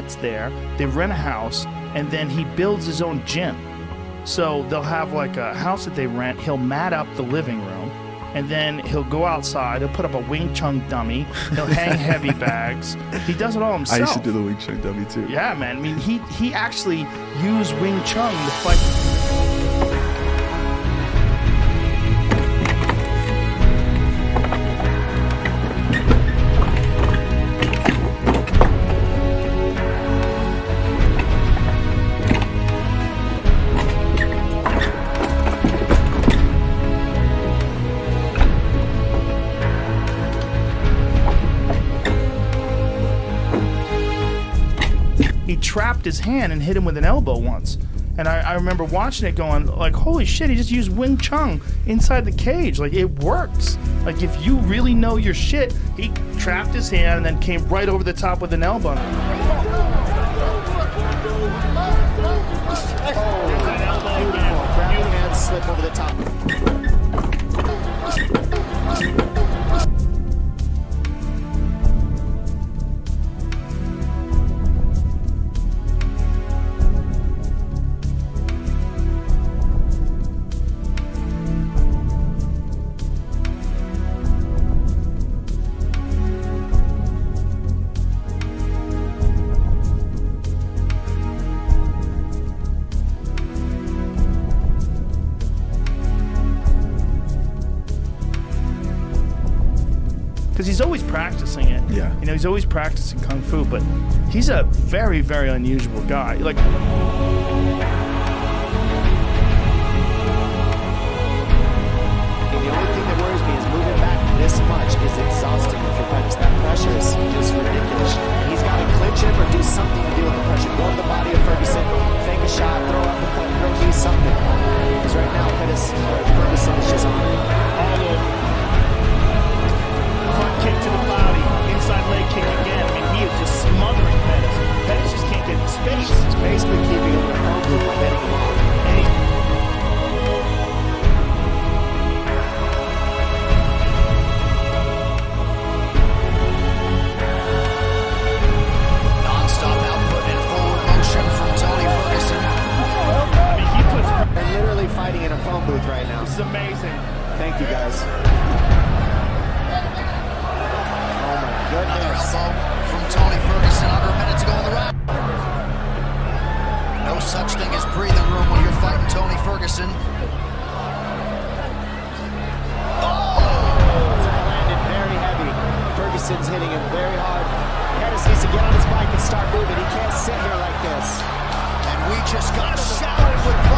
gets there, they rent a house, and then he builds his own gym. So they'll have like a house that they rent. He'll mat up the living room, and then he'll go outside. He'll put up a Wing Chun dummy. He'll hang heavy bags. He does it all himself. I used to do the Wing Chun dummy too. Yeah, man. I mean, he he actually used Wing Chun to fight. Trapped his hand and hit him with an elbow once. And I, I remember watching it going, like, holy shit, he just used Wing Chun inside the cage. Like, it works. Like, if you really know your shit, he trapped his hand and then came right over the top with an elbow. Grab the hand, slip over the top. Because he's always practicing it. Yeah. You know, he's always practicing Kung Fu, but he's a very, very unusual guy. Like, the only thing that worries me is moving back this much is exhausting Thank you, guys. Oh my Another goodness. elbow from Tony Ferguson under a minute to go in the round. No such thing as breathing room when you're fighting Tony Ferguson. Oh! That landed very heavy. Ferguson's hitting him very hard. Pettis needs to get on his bike and start moving. He can't sit here like this. And we just got showered with